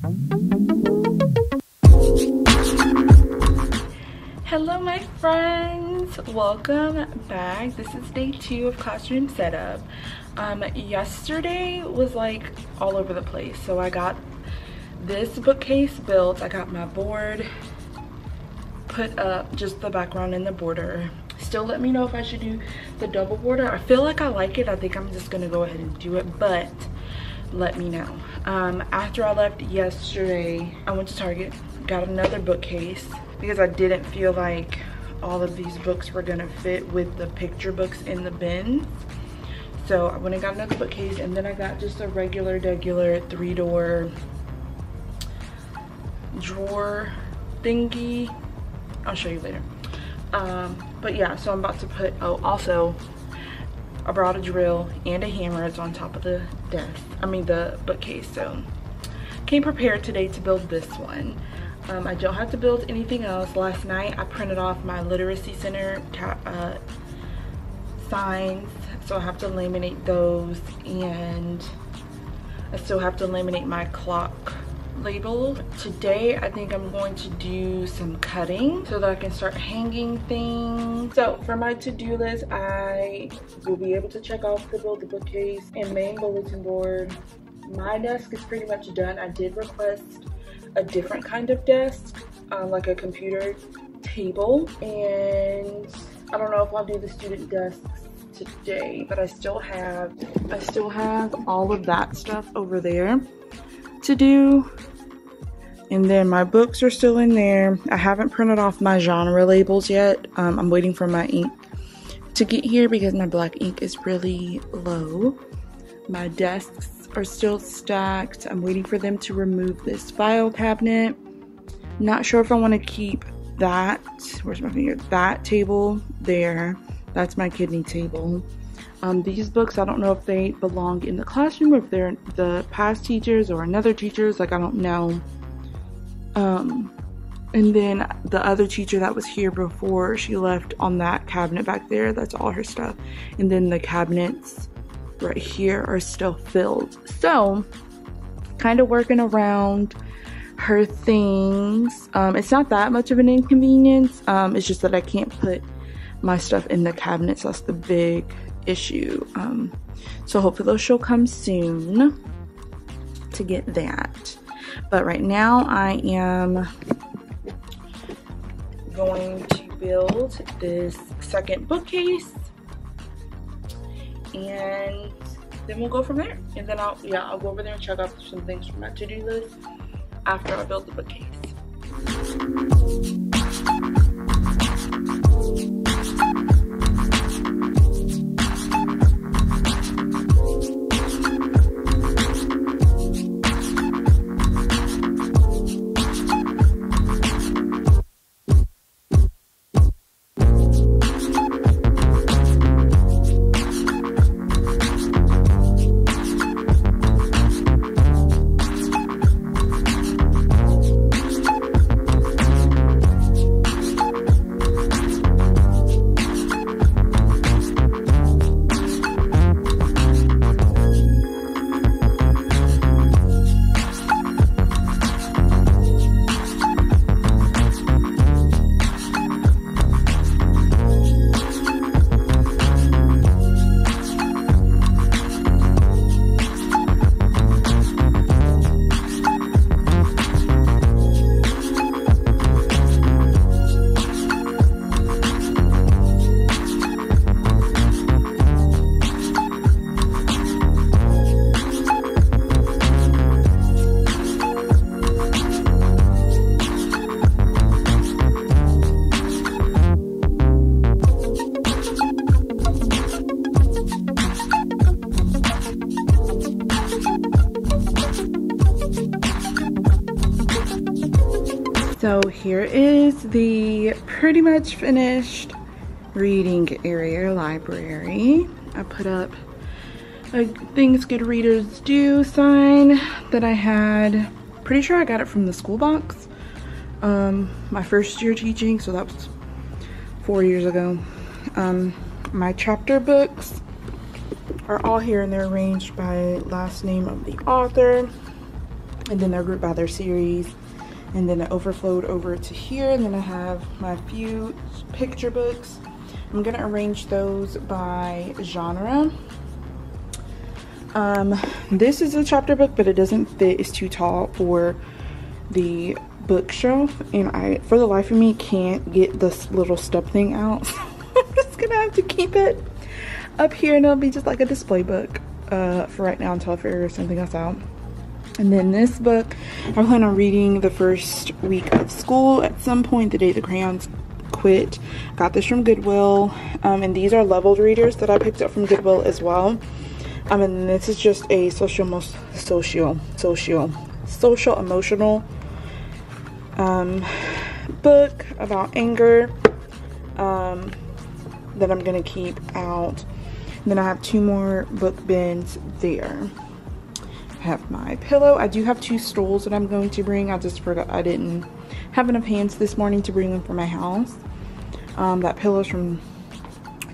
Hello my friends, welcome back. This is day two of classroom setup. Um, yesterday was like all over the place. So I got this bookcase built, I got my board put up, just the background and the border. Still let me know if I should do the double border. I feel like I like it, I think I'm just gonna go ahead and do it, but let me know. Um, after I left yesterday, I went to Target, got another bookcase because I didn't feel like all of these books were gonna fit with the picture books in the bins. So I went and got another bookcase and then I got just a regular, regular three door drawer thingy. I'll show you later. Um, but yeah, so I'm about to put, oh, also I brought a drill and a hammer. It's on top of the desk, I mean the bookcase. So came prepared today to build this one. Um, I don't have to build anything else. Last night I printed off my literacy center uh, signs. So I have to laminate those and I still have to laminate my clock label. Today I think I'm going to do some cutting so that I can start hanging things. So for my to-do list, I will be able to check off the build the bookcase and main bulletin board. My desk is pretty much done. I did request a different kind of desk, um, like a computer table. And I don't know if I'll do the student desks today, but I still have, I still have all of that stuff over there to do. And then my books are still in there. I haven't printed off my genre labels yet. Um, I'm waiting for my ink to get here because my black ink is really low. My desks are still stacked. I'm waiting for them to remove this file cabinet. Not sure if I want to keep that, where's my finger, that table there. That's my kidney table. Um, these books, I don't know if they belong in the classroom if they're the past teachers or another teachers, like I don't know. Um, and then the other teacher that was here before, she left on that cabinet back there. That's all her stuff. And then the cabinets right here are still filled. So, kind of working around her things. Um, it's not that much of an inconvenience. Um, it's just that I can't put my stuff in the cabinets. That's the big issue. Um, so hopefully she'll come soon to get that. But right now I am going to build this second bookcase and then we'll go from there. And then I'll, yeah, I'll go over there and check off some things from my to-do list after I build the bookcase. So here is the pretty much finished reading area library. I put up a things good readers do sign that I had. Pretty sure I got it from the school box. Um, my first year teaching, so that was four years ago. Um, my chapter books are all here and they're arranged by last name of the author. and then they're grouped by their series and then it overflowed over to here and then I have my few picture books. I'm gonna arrange those by genre. Um, this is a chapter book but it doesn't fit it's too tall for the bookshelf and I for the life of me can't get this little step thing out. I'm just gonna have to keep it up here and it'll be just like a display book uh, for right now until I figure something else out and then this book, I plan on reading the first week of school at some point, the day the crayons quit. Got this from Goodwill. Um, and these are leveled readers that I picked up from Goodwill as well. Um, and this is just a social, most social, social, social emotional um, book about anger um, that I'm going to keep out. And then I have two more book bins there have my pillow. I do have two stools that I'm going to bring. I just forgot I didn't have enough hands this morning to bring them for my house. Um, that pillow is from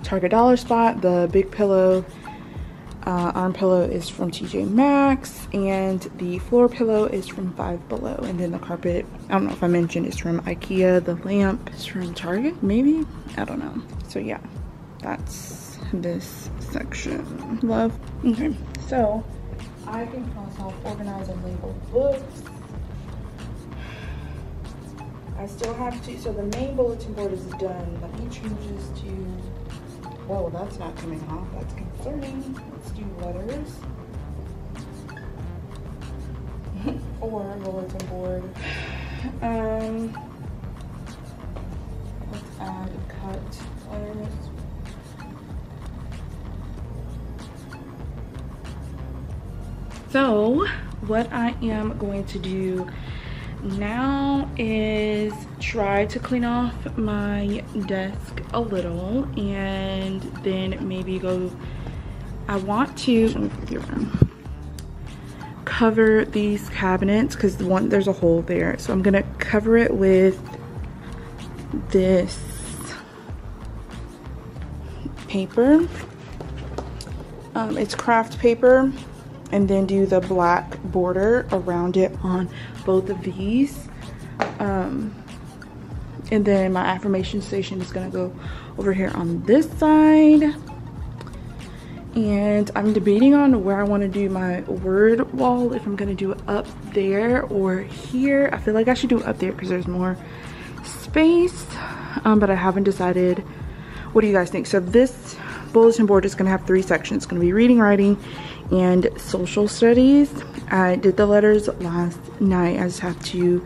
Target Dollar Spot. The big pillow, uh, arm pillow is from TJ Maxx. And the floor pillow is from Five Below. And then the carpet, I don't know if I mentioned, is from Ikea. The lamp is from Target, maybe? I don't know. So yeah, that's this section. Love. Okay, so I can myself organize and label books. I still have to, so the main bulletin board is done. Let me change this to, whoa, that's not coming off. That's concerning. Let's do letters. or bulletin board. Um, let's add cut letters. So what I am going to do now is try to clean off my desk a little and then maybe go I want to cover these cabinets because the one there's a hole there. So I'm gonna cover it with this paper. Um, it's craft paper and then do the black border around it on both of these. Um, and then my affirmation station is gonna go over here on this side. And I'm debating on where I want to do my word wall if I'm gonna do it up there or here. I feel like I should do it up there because there's more space um, but I haven't decided. What do you guys think? So this bulletin board is to have three sections. It's to be reading writing and social studies. I did the letters last night. I just have to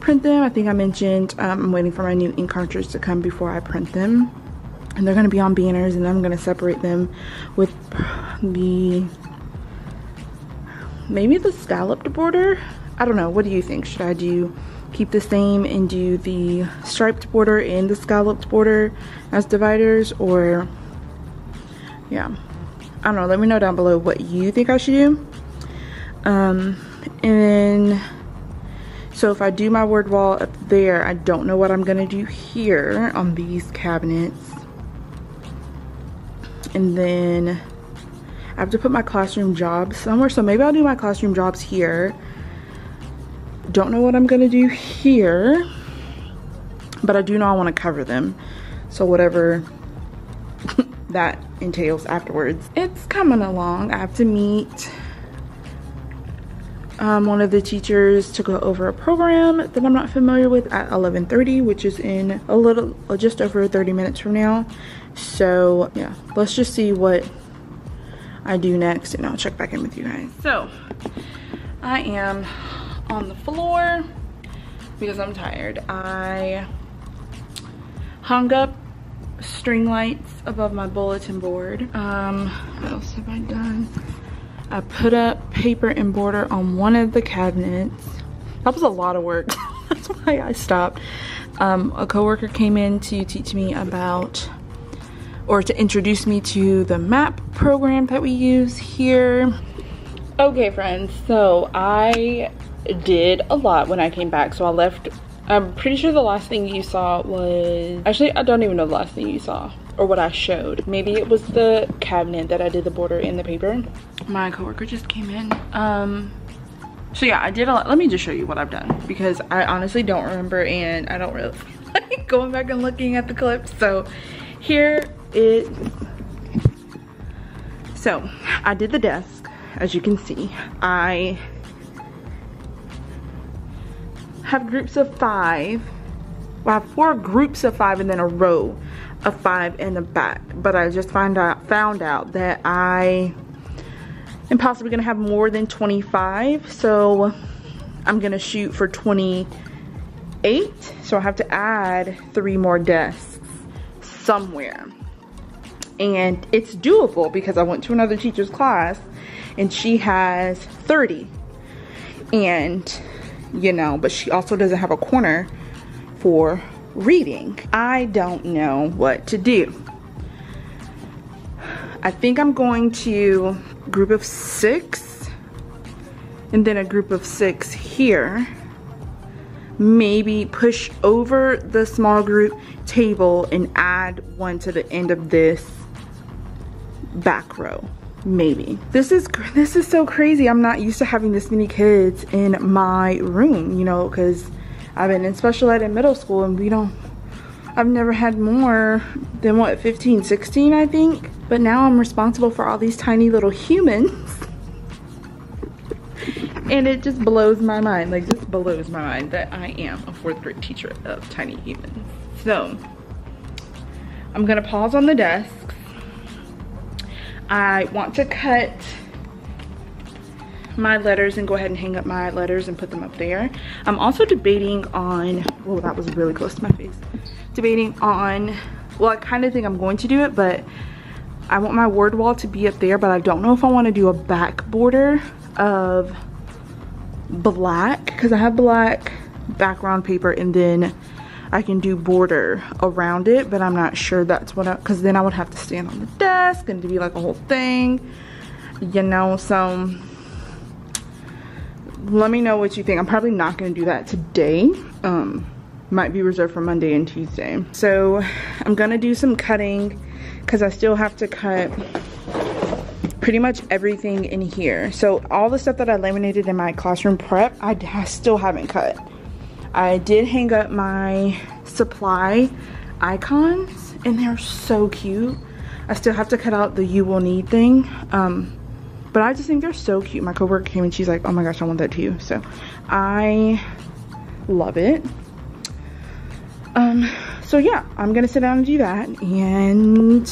print them. I think I mentioned um, I'm waiting for my new ink cartridge to come before I print them. And they're going to be on banners and I'm going to separate them with the, maybe the scalloped border. I don't know. What do you think? Should I do keep the same and do the striped border and the scalloped border as dividers or yeah I don't know. Let me know down below what you think I should do. Um, and so if I do my word wall up there, I don't know what I'm going to do here on these cabinets. And then I have to put my classroom jobs somewhere. So maybe I'll do my classroom jobs here. Don't know what I'm going to do here. But I do know I want to cover them. So whatever that entails afterwards. It's coming along. I have to meet um, one of the teachers to go over a program that I'm not familiar with at 11:30, which is in a little, just over 30 minutes from now. So yeah, let's just see what I do next, and I'll check back in with you guys. So I am on the floor because I'm tired. I hung up string lights above my bulletin board. Um, what else have I done? I put up paper and border on one of the cabinets. That was a lot of work. That's why I stopped. Um, a coworker came in to teach me about or to introduce me to the map program that we use here. Okay friends, so I did a lot when I came back. So I left I'm pretty sure the last thing you saw was, actually I don't even know the last thing you saw or what I showed. Maybe it was the cabinet that I did the border in the paper. My coworker just came in. Um, So yeah, I did a lot. Let me just show you what I've done because I honestly don't remember and I don't really like going back and looking at the clips. So here it, so I did the desk, as you can see. I have groups of five. I have four groups of five and then a row of five in the back. But I just find out, found out that I am possibly gonna have more than 25. So I'm gonna shoot for 28. So I have to add three more desks somewhere. And it's doable because I went to another teacher's class and she has 30. And, you know, but she also doesn't have a corner for reading. I don't know what to do. I think I'm going to group of six and then a group of six here. Maybe push over the small group table and add one to the end of this back row maybe. This is this is so crazy. I'm not used to having this many kids in my room you know because i've been in special ed in middle school and we don't i've never had more than what 15 16 i think. But now i'm responsible for all these tiny little humans. And it just blows my mind like just blows my mind that i am a fourth grade teacher of tiny humans. So i'm gonna pause on the desk I want to cut my letters and go ahead and hang up my letters and put them up there. I'm also debating on, oh, that was really close to my face. Debating on, well, I kind of think I'm going to do it, but I want my word wall to be up there, but I don't know if I want to do a back border of black because I have black background paper and then I can do border around it, but I'm not sure that's what I, cause then I would have to stand on the desk and to be like a whole thing, you know, so let me know what you think. I'm probably not gonna do that today. Um, might be reserved for Monday and Tuesday. So I'm gonna do some cutting cause I still have to cut pretty much everything in here. So all the stuff that I laminated in my classroom prep, I still haven't cut. I did hang up my supply icons and they're so cute. I still have to cut out the you will need thing. Um, but I just think they're so cute. My coworker came and she's like, oh my gosh, I want that too. So I love it. Um, so yeah, I'm gonna sit down and do that and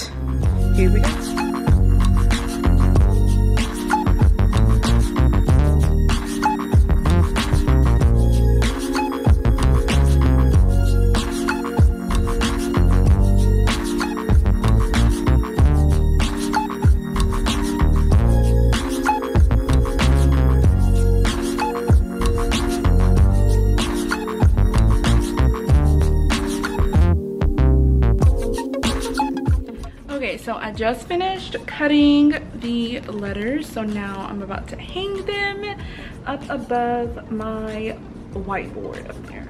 here we go. I just finished cutting the letters. So now I'm about to hang them up above my whiteboard up there.